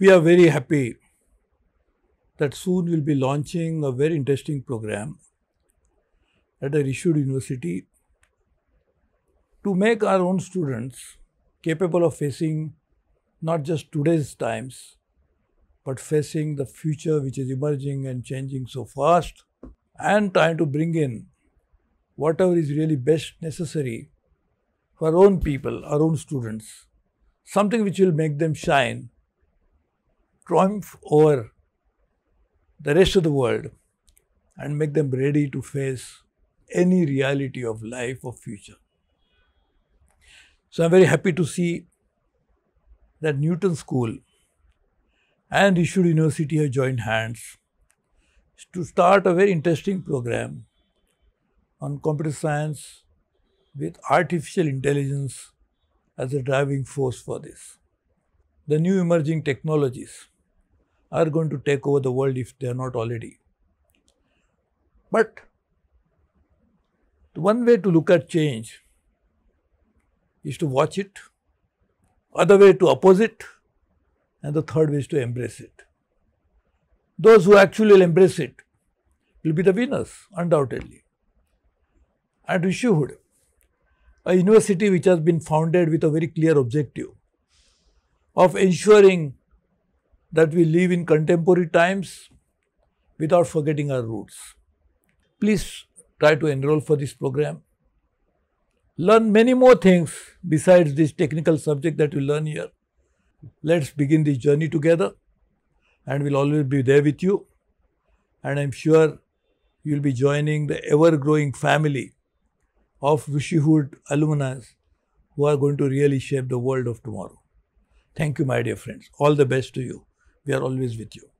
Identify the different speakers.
Speaker 1: We are very happy that soon we'll be launching a very interesting program at a Rishihood University to make our own students capable of facing not just today's times, but facing the future which is emerging and changing so fast and trying to bring in whatever is really best necessary for our own people, our own students, something which will make them shine, triumph over the rest of the world, and make them ready to face any reality of life or future. So I'm very happy to see that Newton School and Rishihood University have joined hands to start a very interesting program on computer science with artificial intelligence as a driving force for this. The new emerging technologies are going to take over the world if they are not already. But one way to look at change is to watch it, other way to oppose it, and the third way is to embrace it. Those who actually will embrace it will be the winners, undoubtedly. At Rishihood, a university which has been founded with a very clear objective of ensuring that we live in contemporary times without forgetting our roots. Please try to enroll for this program. Learn many more things besides this technical subject that you learn here. Let's begin this journey together and we'll always be there with you. And I'm sure you'll be joining the ever growing family of Rishihood alumni who are going to really shape the world of tomorrow. Thank you, my dear friends. All the best to you. We are always with you.